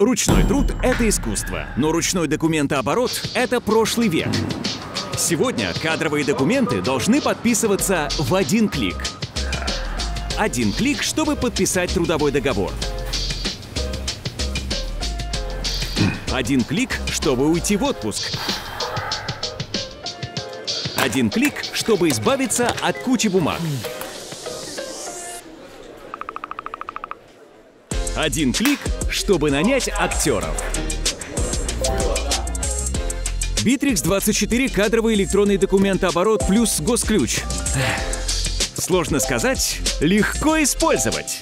Ручной труд — это искусство, но ручной документооборот — это прошлый век. Сегодня кадровые документы должны подписываться в один клик. Один клик, чтобы подписать трудовой договор. Один клик, чтобы уйти в отпуск. Один клик, чтобы избавиться от кучи бумаг. Один клик, чтобы нанять актеров. Bittrex 24 кадровый электронный документооборот плюс госключ. Сложно сказать, легко использовать.